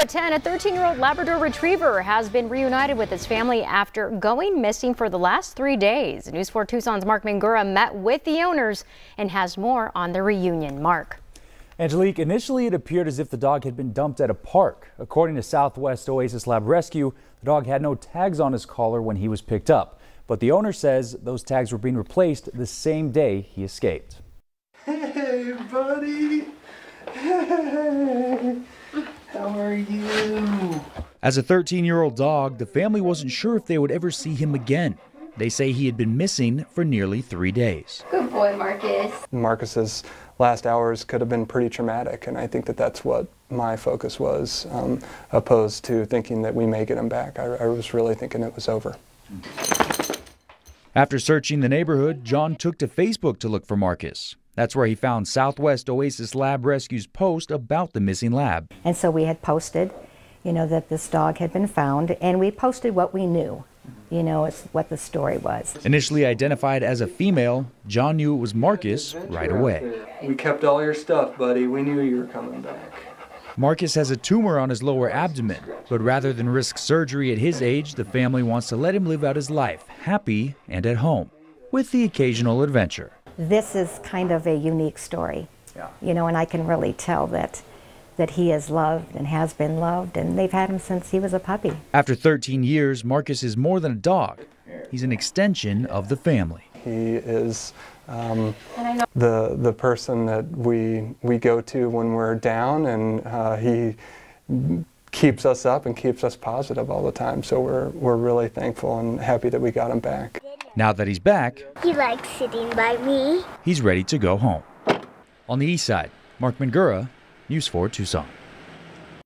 at 10, a 13-year-old Labrador Retriever has been reunited with his family after going missing for the last three days. News 4 Tucson's Mark Mangura met with the owners and has more on the reunion. Mark. Angelique, initially it appeared as if the dog had been dumped at a park. According to Southwest Oasis Lab Rescue, the dog had no tags on his collar when he was picked up. But the owner says those tags were being replaced the same day he escaped. Hey, buddy. Hey. How are you? As a 13 year old dog, the family wasn't sure if they would ever see him again. They say he had been missing for nearly three days. Good boy, Marcus. Marcus's last hours could have been pretty traumatic, and I think that that's what my focus was, um, opposed to thinking that we may get him back. I, I was really thinking it was over. After searching the neighborhood, John took to Facebook to look for Marcus. That's where he found Southwest Oasis Lab Rescue's post about the missing lab. And so we had posted, you know, that this dog had been found, and we posted what we knew. You know, it's what the story was. Initially identified as a female, John knew it was Marcus right away. We kept all your stuff, buddy. We knew you were coming back. Marcus has a tumor on his lower abdomen, but rather than risk surgery at his age, the family wants to let him live out his life, happy and at home, with the occasional adventure this is kind of a unique story. Yeah. You know, and I can really tell that that he is loved and has been loved, and they've had him since he was a puppy. After 13 years, Marcus is more than a dog. He's an extension of the family. He is um, the the person that we we go to when we're down, and uh, he keeps us up and keeps us positive all the time. So we're we're really thankful and happy that we got him back. Now that he's back, he likes sitting by me. He's ready to go home. On the east side, Mark Mangura, News 4 Tucson.